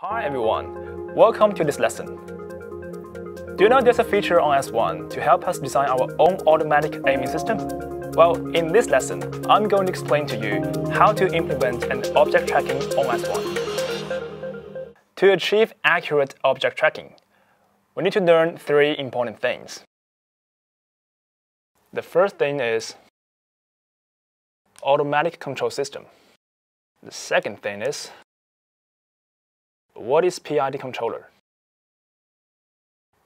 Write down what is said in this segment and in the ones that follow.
Hi everyone, welcome to this lesson. Do you know there's a feature on S1 to help us design our own automatic aiming system? Well, in this lesson, I'm going to explain to you how to implement an object tracking on S1. To achieve accurate object tracking, we need to learn three important things. The first thing is automatic control system. The second thing is what is PID controller?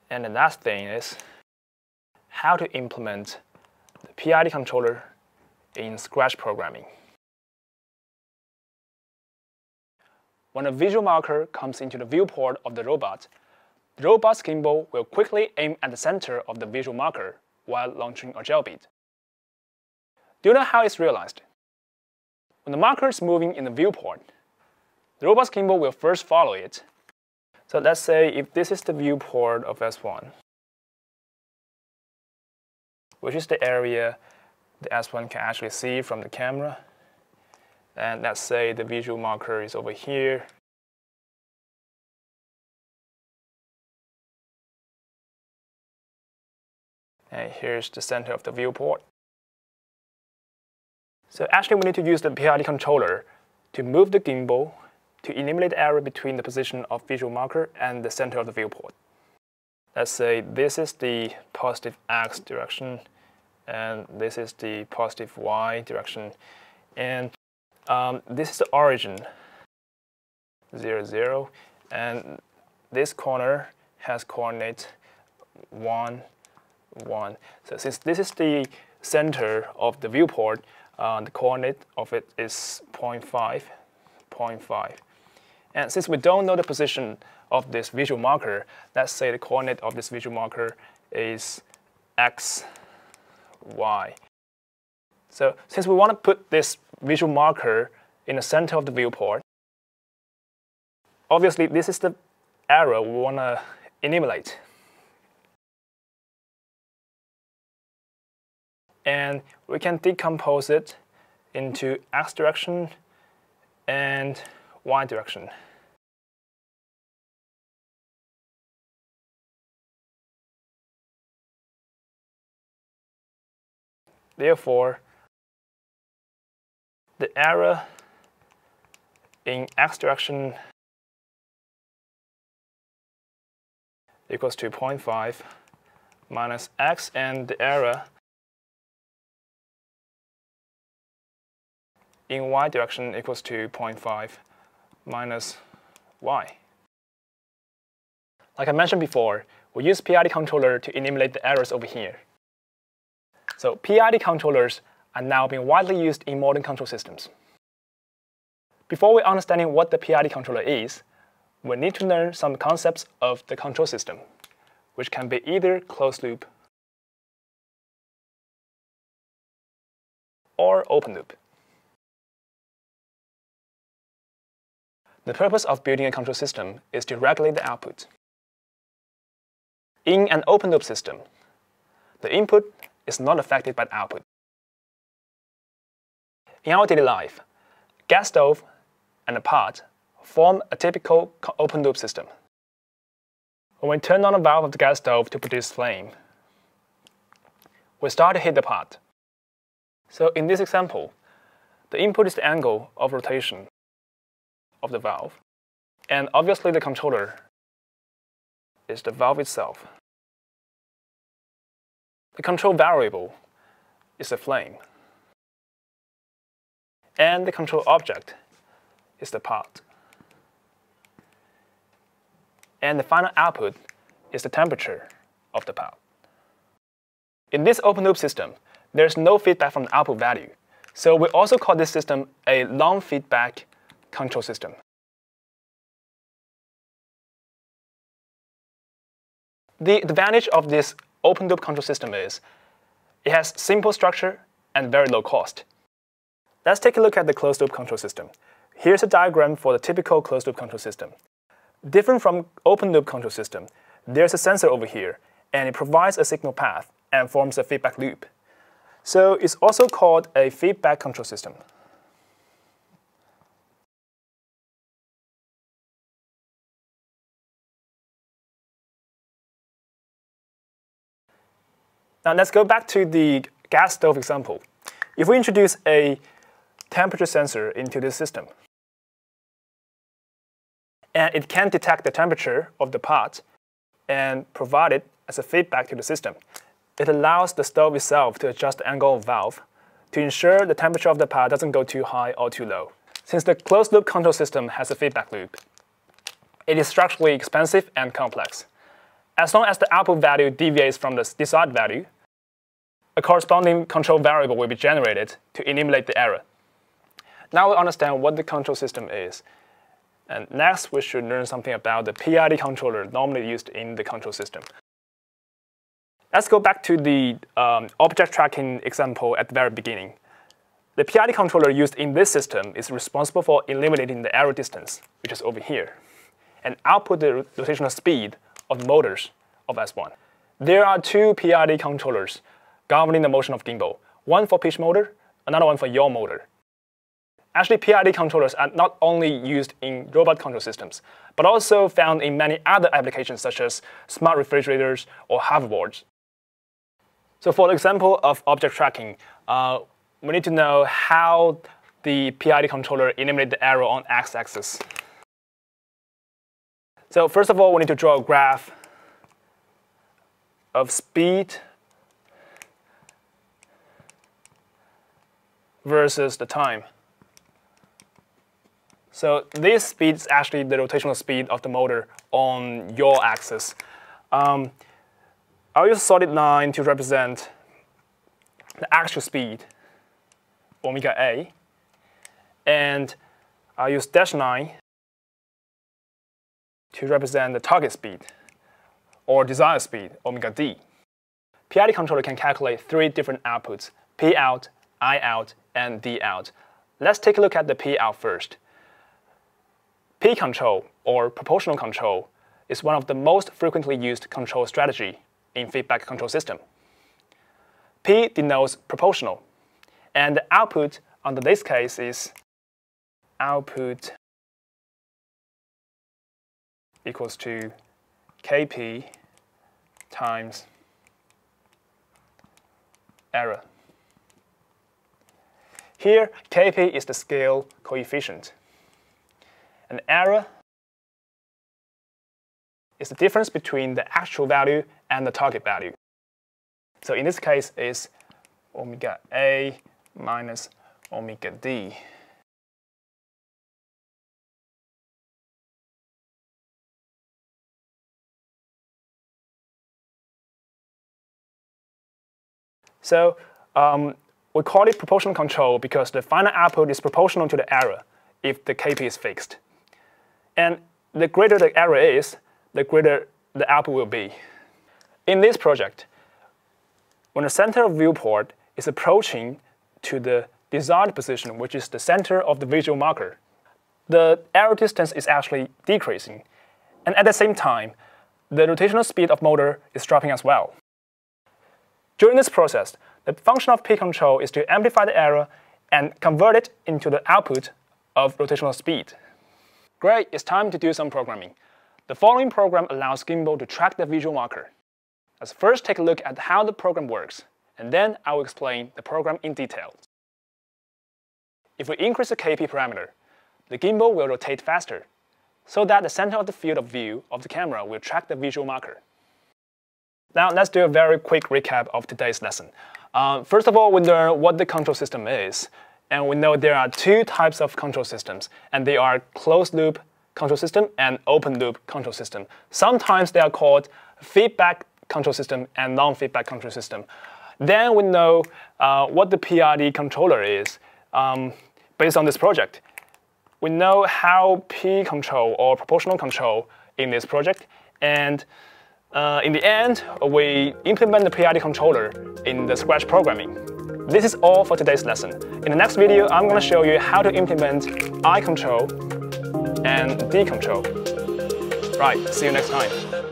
And the last thing is how to implement the PID controller in Scratch programming. When a visual marker comes into the viewport of the robot, the robot's gimbal will quickly aim at the center of the visual marker while launching a gel bead. Do you know how it's realized? When the marker is moving in the viewport, the robot's gimbal will first follow it. So let's say if this is the viewport of S1, which is the area the S1 can actually see from the camera. And let's say the visual marker is over here. And here's the center of the viewport. So actually we need to use the PID controller to move the gimbal to eliminate error between the position of visual marker and the center of the viewport. Let's say this is the positive x direction, and this is the positive y direction. And um, this is the origin, 0, 0. And this corner has coordinate 1, 1. So since this is the center of the viewport, uh, the coordinate of it is 0.5, 0.5. And since we don't know the position of this visual marker, let's say the coordinate of this visual marker is x, y. So since we want to put this visual marker in the center of the viewport, obviously this is the error we want to eliminate. And we can decompose it into x direction and y direction. Therefore, the error in x direction equals to 0.5 minus x and the error in y direction equals to 0.5 minus y. Like I mentioned before, we use PID controller to eliminate the errors over here. So PID controllers are now being widely used in modern control systems. Before we understanding what the PID controller is, we need to learn some concepts of the control system, which can be either closed loop or open loop. The purpose of building a control system is to regulate the output. In an open loop system, the input is not affected by the output. In our daily life, gas stove and a pot form a typical open loop system. When we turn on the valve of the gas stove to produce flame, we start to heat the pot. So in this example, the input is the angle of rotation of the valve. And obviously the controller is the valve itself. The control variable is the flame. And the control object is the pot. And the final output is the temperature of the pot. In this open loop system, there's no feedback from the output value. So we also call this system a non-feedback control system. The advantage of this open loop control system is it has simple structure and very low cost. Let's take a look at the closed loop control system. Here's a diagram for the typical closed loop control system. Different from open loop control system, there's a sensor over here, and it provides a signal path and forms a feedback loop. So it's also called a feedback control system. Now let's go back to the gas stove example. If we introduce a temperature sensor into this system, and it can detect the temperature of the pot and provide it as a feedback to the system. It allows the stove itself to adjust the angle of valve to ensure the temperature of the pot doesn't go too high or too low. Since the closed-loop control system has a feedback loop, it is structurally expensive and complex. As long as the output value deviates from the desired value, a corresponding control variable will be generated to eliminate the error. Now we understand what the control system is. And next, we should learn something about the PID controller normally used in the control system. Let's go back to the um, object tracking example at the very beginning. The PID controller used in this system is responsible for eliminating the error distance, which is over here, and output the rotational speed of the motors of S1. There are two PID controllers governing the motion of gimbal, one for pitch motor, another one for yaw motor. Actually, PID controllers are not only used in robot control systems, but also found in many other applications such as smart refrigerators or hoverboards. So for the example of object tracking, uh, we need to know how the PID controller eliminates the error on x-axis. So first of all, we need to draw a graph of speed versus the time. So this speed is actually the rotational speed of the motor on yaw axis. Um, I'll use solid line to represent the actual speed omega A. And I'll use dash line to represent the target speed or desired speed, omega D. PID controller can calculate three different outputs, P out, I out, and D out. Let's take a look at the P out first. P control, or proportional control, is one of the most frequently used control strategy in feedback control system. P denotes proportional, and the output under this case is output equals to Kp times error. Here, Kp is the scale coefficient. And error is the difference between the actual value and the target value. So in this case, it's omega A minus omega d. So um, we call it proportional control because the final output is proportional to the error if the Kp is fixed. And the greater the error is, the greater the output will be. In this project, when the center of viewport is approaching to the desired position, which is the center of the visual marker, the error distance is actually decreasing. And at the same time, the rotational speed of motor is dropping as well. During this process, the function of P control is to amplify the error and convert it into the output of rotational speed. Great, it's time to do some programming. The following program allows Gimbal to track the visual marker. Let's first take a look at how the program works, and then I will explain the program in detail. If we increase the KP parameter, the gimbal will rotate faster, so that the center of the field of view of the camera will track the visual marker. Now let's do a very quick recap of today's lesson. Uh, first of all, we learn what the control system is, and we know there are two types of control systems, and they are closed-loop control system and open-loop control system. Sometimes they are called feedback control system and non-feedback control system. Then we know uh, what the PID controller is um, based on this project. We know how P control or proportional control in this project, and uh, in the end, we implement the PID controller in the Scratch programming. This is all for today's lesson. In the next video, I'm going to show you how to implement I control and D control. Right, see you next time.